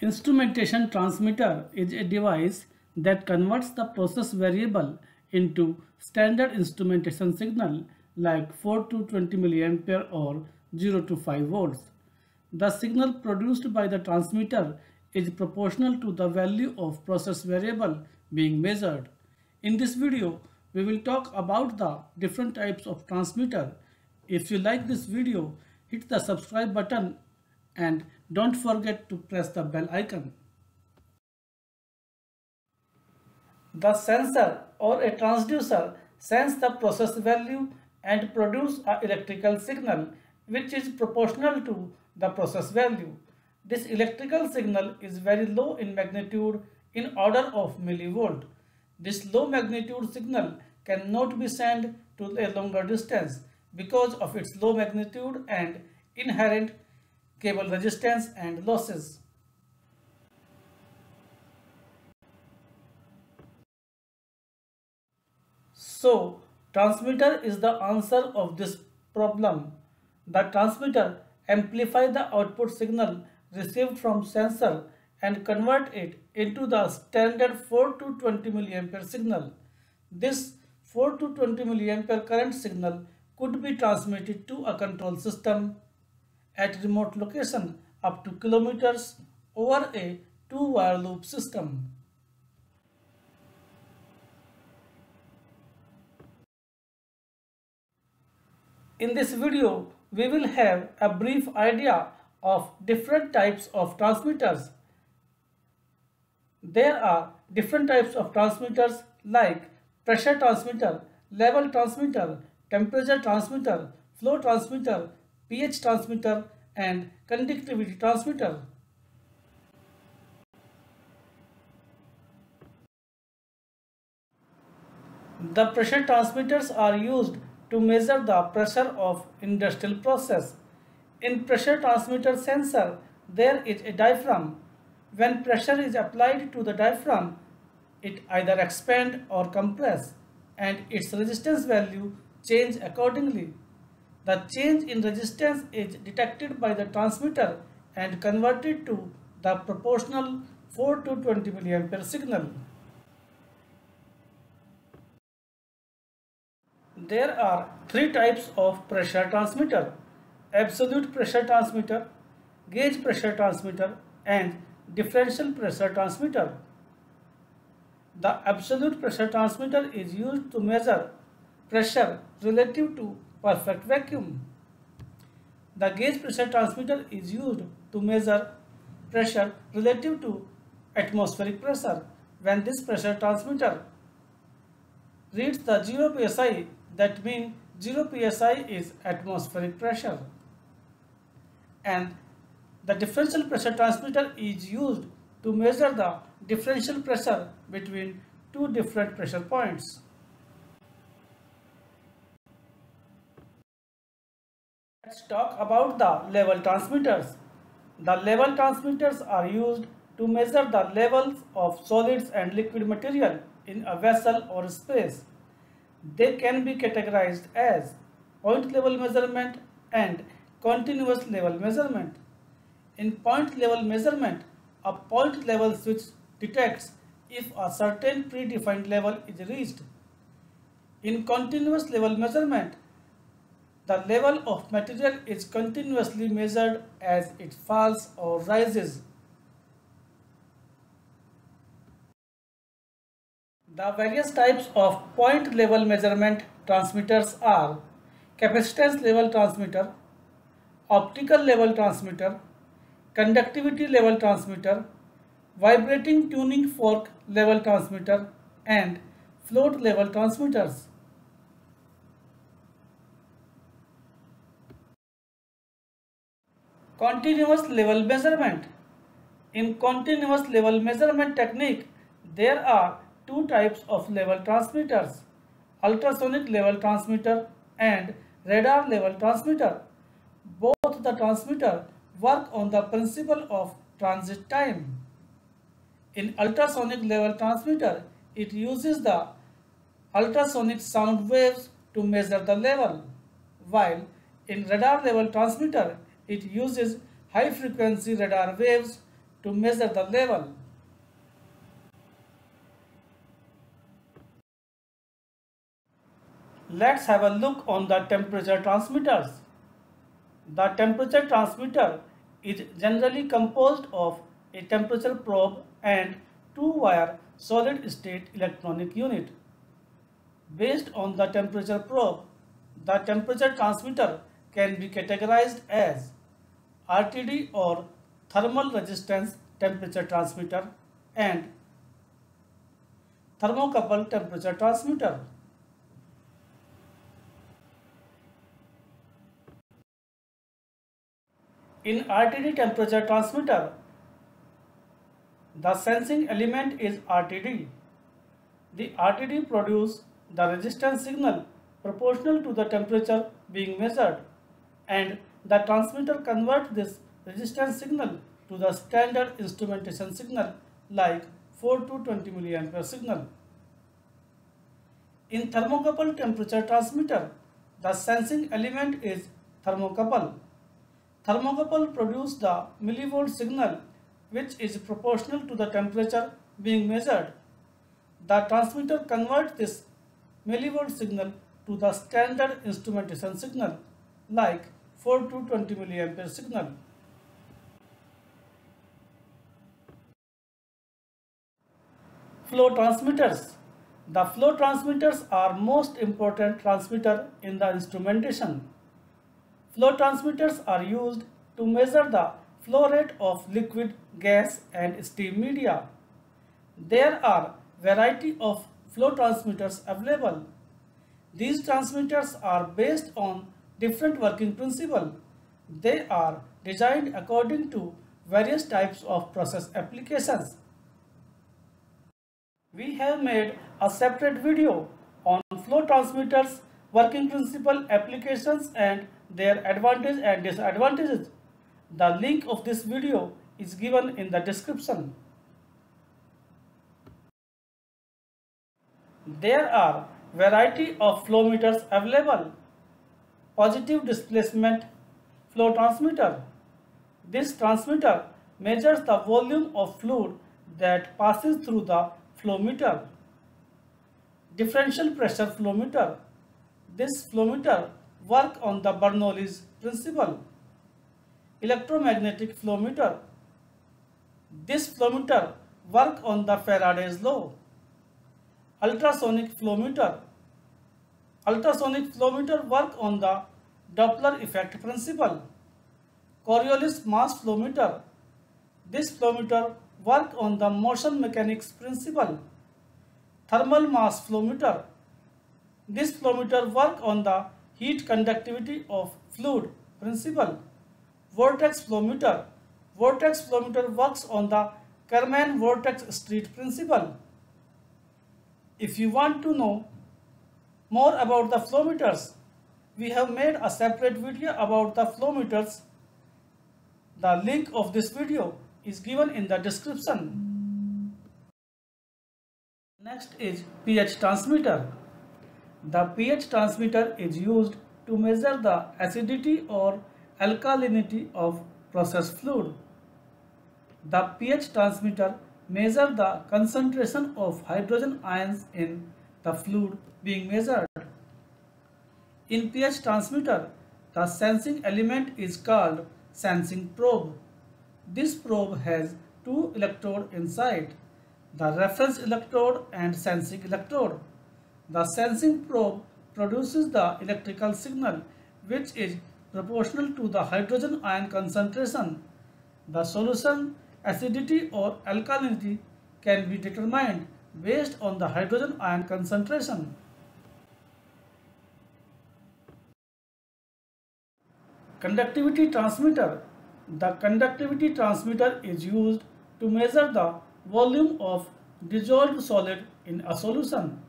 Instrumentation transmitter is a device that converts the process variable into standard instrumentation signal like 4 to 20 milliampere or 0 to 5 volts. The signal produced by the transmitter is proportional to the value of process variable being measured. In this video, we will talk about the different types of transmitter. If you like this video, hit the subscribe button and don't forget to press the bell icon. The sensor or a transducer sends the process value and produce a electrical signal which is proportional to the process value. This electrical signal is very low in magnitude in order of millivolt. This low magnitude signal cannot be sent to a longer distance because of its low magnitude and inherent cable resistance and losses. So, transmitter is the answer of this problem. The transmitter amplifies the output signal received from sensor and convert it into the standard 4 to 20 milliampere signal. This 4 to 20 milliampere current signal could be transmitted to a control system at remote location up to kilometers over a two-wire loop system. In this video, we will have a brief idea of different types of transmitters. There are different types of transmitters like pressure transmitter, level transmitter, temperature transmitter, flow transmitter, pH transmitter and conductivity transmitter. The pressure transmitters are used to measure the pressure of industrial process. In pressure transmitter sensor, there is a diaphragm. When pressure is applied to the diaphragm, it either expand or compress and its resistance value change accordingly. The change in resistance is detected by the transmitter and converted to the proportional 4 to 20 milliampere signal. There are three types of pressure transmitter. Absolute pressure transmitter, gauge pressure transmitter and differential pressure transmitter. The absolute pressure transmitter is used to measure pressure relative to perfect vacuum. The gauge pressure transmitter is used to measure pressure relative to atmospheric pressure. When this pressure transmitter reads the 0 psi, that means 0 psi is atmospheric pressure. And the differential pressure transmitter is used to measure the differential pressure between two different pressure points. Let's talk about the level transmitters. The level transmitters are used to measure the levels of solids and liquid material in a vessel or space. They can be categorized as point level measurement and continuous level measurement. In point level measurement, a point level switch detects if a certain predefined level is reached. In continuous level measurement, the level of material is continuously measured as it falls or rises. The various types of point level measurement transmitters are capacitance level transmitter, optical level transmitter, conductivity level transmitter, vibrating tuning fork level transmitter and float level transmitters. Continuous level measurement. In continuous level measurement technique, there are two types of level transmitters, ultrasonic level transmitter and radar level transmitter. Both the transmitter work on the principle of transit time. In ultrasonic level transmitter, it uses the ultrasonic sound waves to measure the level, while in radar level transmitter, it uses high frequency radar waves to measure the level. Let's have a look on the temperature transmitters. The temperature transmitter is generally composed of a temperature probe and two-wire solid-state electronic unit. Based on the temperature probe, the temperature transmitter can be categorized as RTD or thermal resistance temperature transmitter and thermocouple temperature transmitter. In RTD temperature transmitter, the sensing element is RTD. The RTD produce the resistance signal proportional to the temperature being measured and the transmitter converts this resistance signal to the standard instrumentation signal like 4 to 20 milliampere signal. In thermocouple temperature transmitter, the sensing element is thermocouple. Thermocouple produce the millivolt signal which is proportional to the temperature being measured. The transmitter converts this millivolt signal to the standard instrumentation signal like 4 to 20 milliampere signal. Flow transmitters. The flow transmitters are most important transmitter in the instrumentation. Flow transmitters are used to measure the flow rate of liquid, gas and steam media. There are variety of flow transmitters available. These transmitters are based on different working principle. They are designed according to various types of process applications. We have made a separate video on flow transmitters, working principle applications and their advantages and disadvantages. The link of this video is given in the description. There are variety of flow meters available. Positive displacement flow transmitter. This transmitter measures the volume of fluid that passes through the flow meter. Differential pressure flow meter. This flow meter work on the Bernoulli's principle. Electromagnetic flow meter. This flow meter work on the Faraday's law ultrasonic flow meter. Ultrasonic flowmeter work on the Doppler effect principle Coriolis mass flowmeter this flowmeter work on the motion mechanics principle thermal mass flowmeter this flowmeter work on the heat conductivity of fluid principle vortex flowmeter vortex flowmeter work on the Karman vortex street principle if you want to know more about the flow meters, we have made a separate video about the flow meters. The link of this video is given in the description. Next is pH transmitter. The pH transmitter is used to measure the acidity or alkalinity of processed fluid. The pH transmitter measure the concentration of hydrogen ions in the fluid being measured. In pH transmitter, the sensing element is called sensing probe. This probe has two electrodes inside, the reference electrode and sensing electrode. The sensing probe produces the electrical signal which is proportional to the hydrogen ion concentration. The solution acidity or alkalinity can be determined based on the hydrogen ion concentration. Conductivity transmitter. The conductivity transmitter is used to measure the volume of dissolved solid in a solution.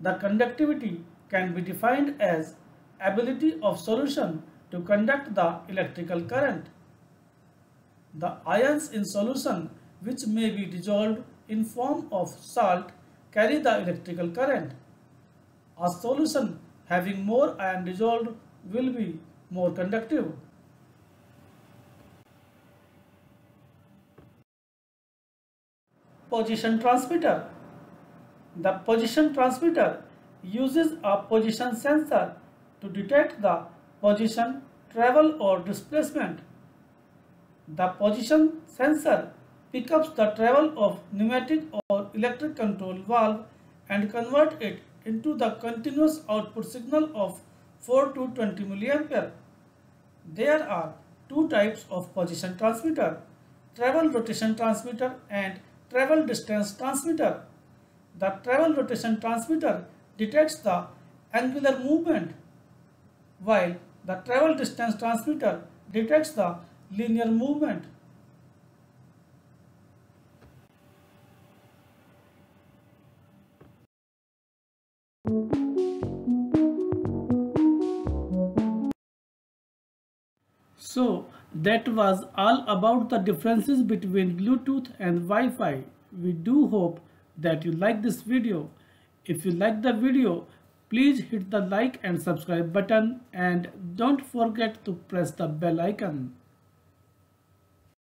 The conductivity can be defined as ability of solution to conduct the electrical current. The ions in solution which may be dissolved in form of salt carry the electrical current. A solution having more ion dissolved will be more conductive. position transmitter. The position transmitter uses a position sensor to detect the position, travel or displacement. The position sensor picks up the travel of pneumatic or electric control valve and convert it into the continuous output signal of 4 to 20 milliampere. There are two types of position transmitter, travel rotation transmitter and travel distance transmitter. The travel rotation transmitter detects the angular movement while the travel distance transmitter detects the linear movement. So that was all about the differences between Bluetooth and Wi-Fi. We do hope that you like this video. If you like the video, please hit the like and subscribe button and don't forget to press the bell icon.